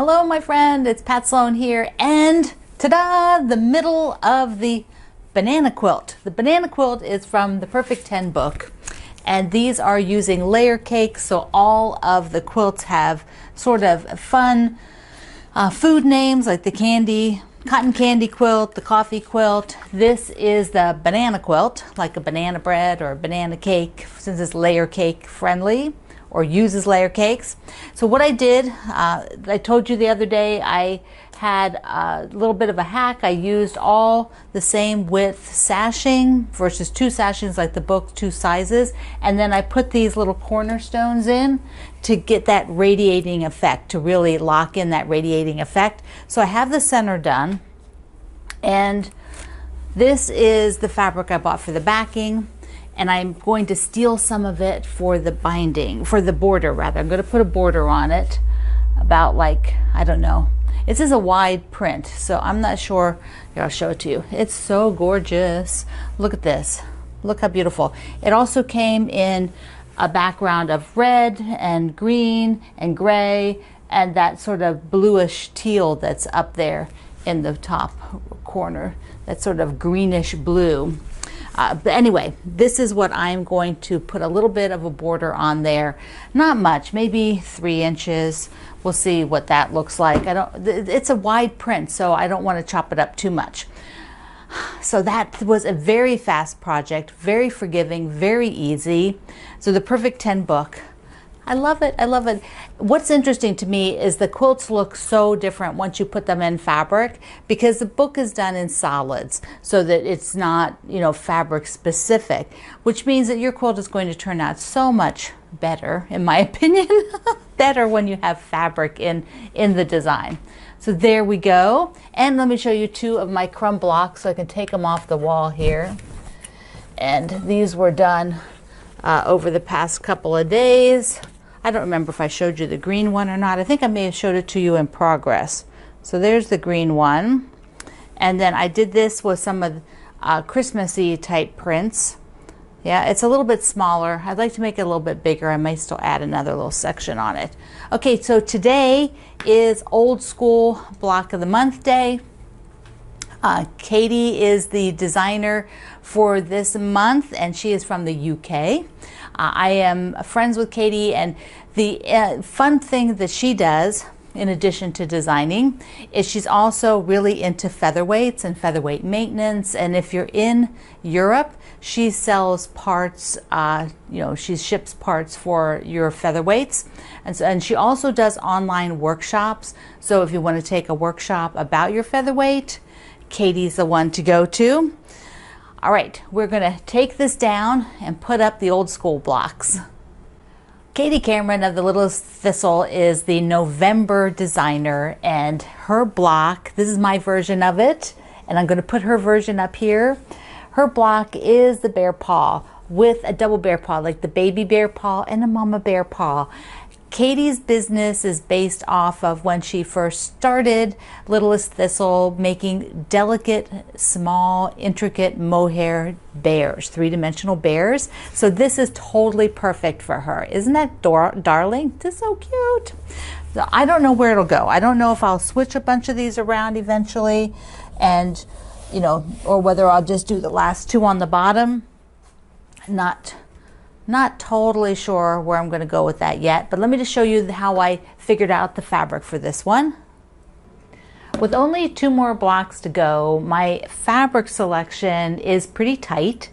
Hello, my friend. It's Pat Sloan here, and ta-da! The middle of the banana quilt. The banana quilt is from the Perfect 10 book, and these are using layer cakes, so all of the quilts have sort of fun uh, food names like the candy, cotton candy quilt, the coffee quilt. This is the banana quilt, like a banana bread or a banana cake, since it's layer cake friendly or uses layer cakes. So what I did, uh, I told you the other day, I had a little bit of a hack. I used all the same width sashing versus two sashings like the book, two sizes. And then I put these little cornerstones in to get that radiating effect, to really lock in that radiating effect. So I have the center done. And this is the fabric I bought for the backing and I'm going to steal some of it for the binding, for the border rather. I'm going to put a border on it about like, I don't know. This is a wide print, so I'm not sure. Here, I'll show it to you. It's so gorgeous. Look at this. Look how beautiful. It also came in a background of red and green and gray and that sort of bluish teal that's up there in the top corner. That sort of greenish blue. Uh, but anyway, this is what I'm going to put a little bit of a border on there. Not much, maybe three inches. We'll see what that looks like. I don't. It's a wide print, so I don't want to chop it up too much. So that was a very fast project, very forgiving, very easy. So the Perfect 10 book I love it. I love it. What's interesting to me is the quilts look so different once you put them in fabric because the book is done in solids so that it's not, you know, fabric specific, which means that your quilt is going to turn out so much better, in my opinion, better when you have fabric in, in the design. So there we go. And let me show you two of my crumb blocks so I can take them off the wall here. And these were done uh, over the past couple of days. I don't remember if I showed you the green one or not. I think I may have showed it to you in progress. So there's the green one. And then I did this with some of uh, Christmassy type prints. Yeah, it's a little bit smaller. I'd like to make it a little bit bigger. I might still add another little section on it. Okay, so today is old school block of the month day. Uh, Katie is the designer for this month and she is from the UK. Uh, I am friends with Katie, and the uh, fun thing that she does, in addition to designing, is she's also really into featherweights and featherweight maintenance. And if you're in Europe, she sells parts, uh, you know, she ships parts for your featherweights. And, so, and she also does online workshops. So if you want to take a workshop about your featherweight, Katie's the one to go to. All right, we're going to take this down and put up the old school blocks. Katie Cameron of the Littlest Thistle is the November designer, and her block, this is my version of it, and I'm going to put her version up here. Her block is the bear paw with a double bear paw, like the baby bear paw and a mama bear paw. Katie's business is based off of when she first started Littlest Thistle, making delicate, small, intricate mohair bears, three dimensional bears. So this is totally perfect for her. Isn't that dar- darling? This is so cute. So I don't know where it'll go. I don't know if I'll switch a bunch of these around eventually and, you know, or whether I'll just do the last two on the bottom. Not not totally sure where I'm going to go with that yet, but let me just show you how I figured out the fabric for this one. With only two more blocks to go, my fabric selection is pretty tight,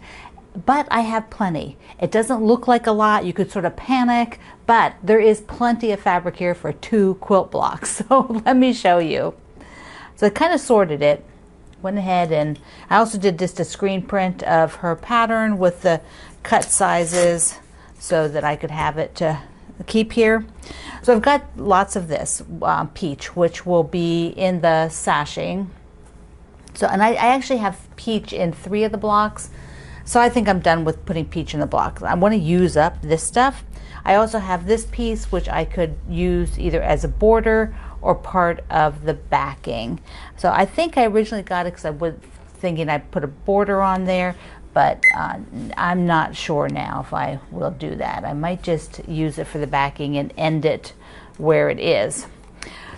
but I have plenty. It doesn't look like a lot. You could sort of panic, but there is plenty of fabric here for two quilt blocks. So let me show you. So I kind of sorted it went ahead and I also did just a screen print of her pattern with the cut sizes so that I could have it to keep here. So I've got lots of this uh, peach, which will be in the sashing. So, and I, I, actually have peach in three of the blocks. So I think I'm done with putting peach in the blocks. I want to use up this stuff. I also have this piece, which I could use either as a border or part of the backing. So I think I originally got it because I was thinking I'd put a border on there, but uh, I'm not sure now if I will do that. I might just use it for the backing and end it where it is.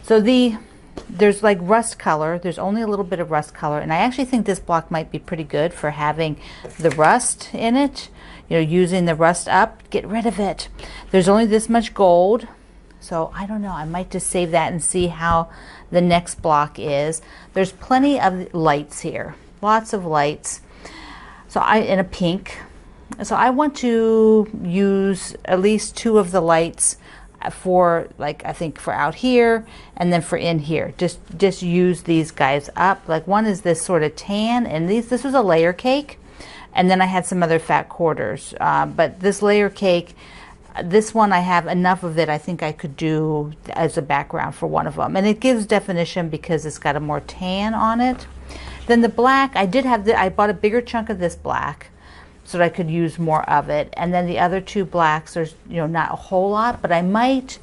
So the there's like rust color. There's only a little bit of rust color, and I actually think this block might be pretty good for having the rust in it. You know, using the rust up, get rid of it. There's only this much gold, so I don't know. I might just save that and see how the next block is. There's plenty of lights here, lots of lights. So I in a pink. So I want to use at least two of the lights for like I think for out here and then for in here. Just just use these guys up. Like one is this sort of tan and these this was a layer cake. And then I had some other fat quarters. Uh, but this layer cake this one I have enough of it I think I could do as a background for one of them. And it gives definition because it's got a more tan on it. Then the black I did have the I bought a bigger chunk of this black so that I could use more of it. And then the other two blacks, there's you know not a whole lot, but I might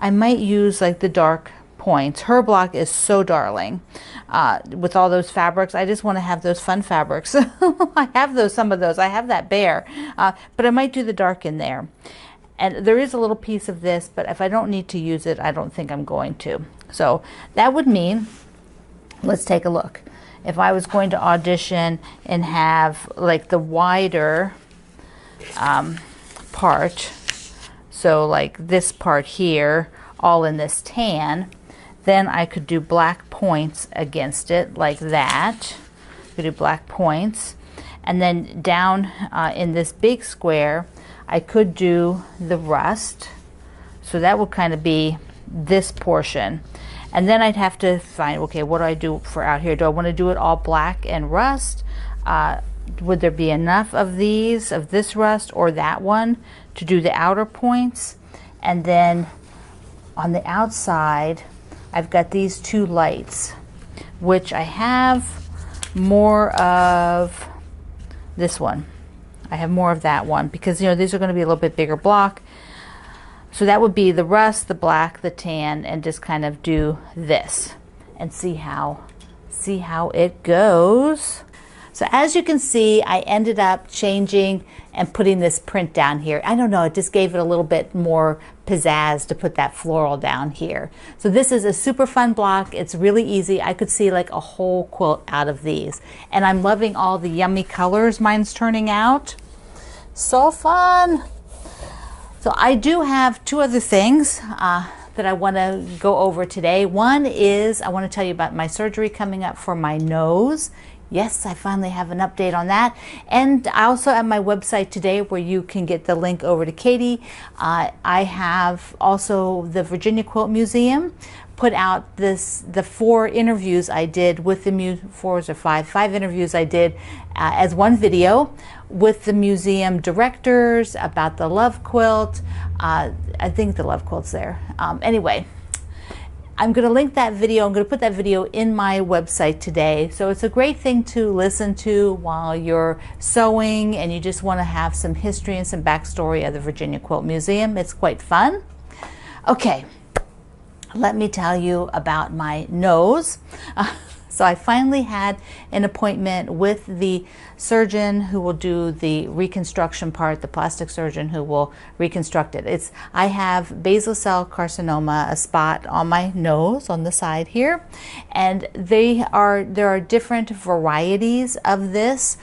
I might use like the dark points. Her block is so darling uh, with all those fabrics. I just want to have those fun fabrics. I have those, some of those. I have that bear, uh, but I might do the dark in there. And there is a little piece of this, but if I don't need to use it, I don't think I'm going to. So that would mean, let's take a look if I was going to audition and have like the wider um, part, so like this part here, all in this tan, then I could do black points against it like that. I could do black points. And then down uh, in this big square, I could do the rust. So that would kind of be this portion. And then I'd have to find, okay, what do I do for out here? Do I want to do it all black and rust? Uh, would there be enough of these, of this rust or that one to do the outer points? And then on the outside, I've got these two lights, which I have more of this one. I have more of that one because, you know, these are going to be a little bit bigger block so that would be the rust, the black, the tan, and just kind of do this and see how see how it goes. So as you can see, I ended up changing and putting this print down here. I don't know, it just gave it a little bit more pizzazz to put that floral down here. So this is a super fun block. It's really easy. I could see like a whole quilt out of these. And I'm loving all the yummy colors mine's turning out. So fun. So I do have two other things uh, that I want to go over today. One is I want to tell you about my surgery coming up for my nose. Yes, I finally have an update on that. And I also at my website today where you can get the link over to Katie, uh, I have also the Virginia Quilt Museum put out this the four interviews I did with the mu fours or five five interviews I did uh, as one video with the museum directors about the love quilt. Uh, I think the love quilt's there. Um, anyway, I'm going to link that video. I'm going to put that video in my website today. So it's a great thing to listen to while you're sewing and you just want to have some history and some backstory of the Virginia Quilt Museum. It's quite fun. Okay, let me tell you about my nose. Uh, so I finally had an appointment with the surgeon who will do the reconstruction part, the plastic surgeon who will reconstruct it. It's I have basal cell carcinoma, a spot on my nose on the side here, and they are there are different varieties of this.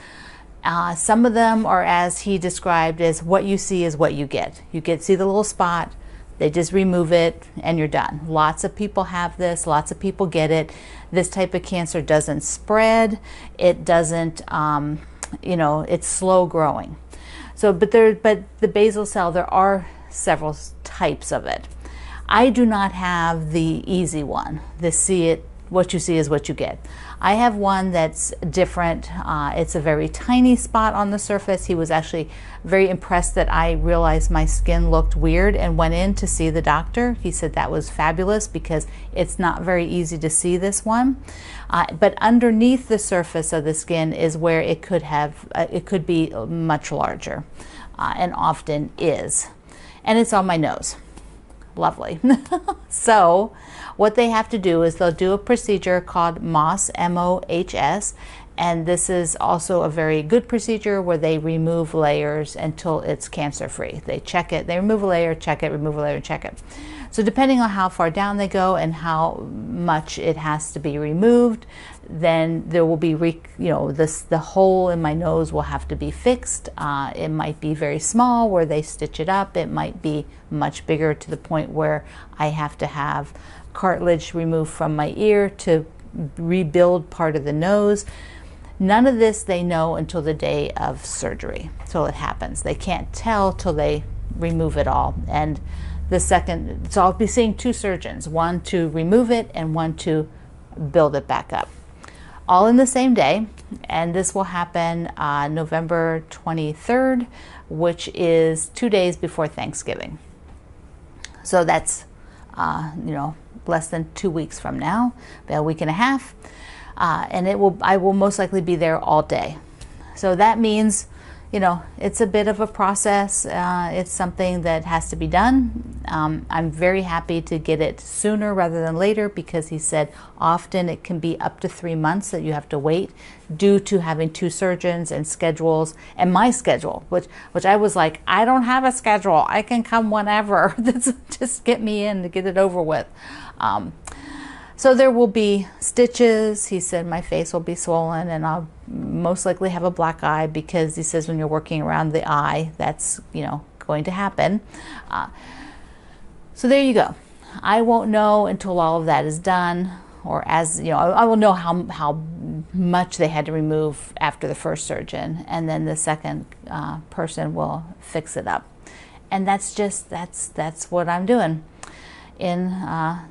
Uh, some of them are as he described as what you see is what you get. You get see the little spot, they just remove it and you're done. Lots of people have this, lots of people get it. This type of cancer doesn't spread, it doesn't, um, you know, it's slow growing. So, but there, but the basal cell, there are several types of it. I do not have the easy one, the see it, what you see is what you get. I have one that's different. Uh, it's a very tiny spot on the surface. He was actually very impressed that I realized my skin looked weird and went in to see the doctor. He said that was fabulous because it's not very easy to see this one. Uh, but underneath the surface of the skin is where it could have, uh, it could be much larger uh, and often is. And it's on my nose. Lovely. so, what they have to do is they'll do a procedure called MOHS, M O H S, And this is also a very good procedure where they remove layers until it's cancer free. They check it, they remove a layer, check it, remove a layer, check it. So depending on how far down they go and how much it has to be removed, then there will be, you know, this the hole in my nose will have to be fixed. Uh, it might be very small where they stitch it up. It might be much bigger to the point where I have to have cartilage removed from my ear to rebuild part of the nose. None of this they know until the day of surgery, till it happens. They can't tell till they remove it all. And the second, so I'll be seeing two surgeons, one to remove it and one to build it back up. All in the same day, and this will happen uh, November 23rd, which is two days before Thanksgiving. So that's, uh, you know, less than two weeks from now, about a week and a half, uh, and it will. I will most likely be there all day. So that means you know, it's a bit of a process. Uh, it's something that has to be done. Um, I'm very happy to get it sooner rather than later because he said often it can be up to three months that you have to wait due to having two surgeons and schedules and my schedule, which which I was like, I don't have a schedule. I can come whenever. Just get me in to get it over with. Um, so there will be stitches. He said my face will be swollen and I'll most likely have a black eye because he says when you're working around the eye, that's, you know, going to happen. Uh, so there you go. I won't know until all of that is done or as, you know, I, I will know how, how much they had to remove after the first surgeon and then the second uh, person will fix it up. And that's just, that's, that's what I'm doing in, uh,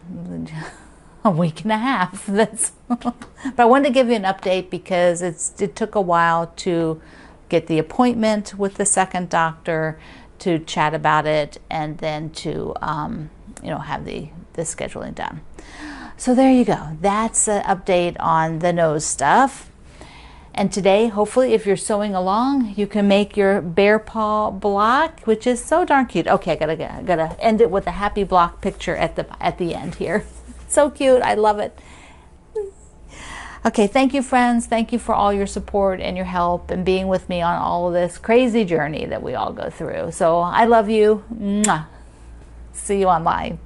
a week and a half. That's but I wanted to give you an update because it's it took a while to get the appointment with the second doctor to chat about it and then to um, you know have the the scheduling done. So there you go. That's an update on the nose stuff. And today, hopefully, if you're sewing along, you can make your bear paw block, which is so darn cute. Okay, I gotta gotta end it with a happy block picture at the at the end here. So cute. I love it. Okay, thank you, friends. Thank you for all your support and your help and being with me on all of this crazy journey that we all go through. So I love you. Mwah. See you online.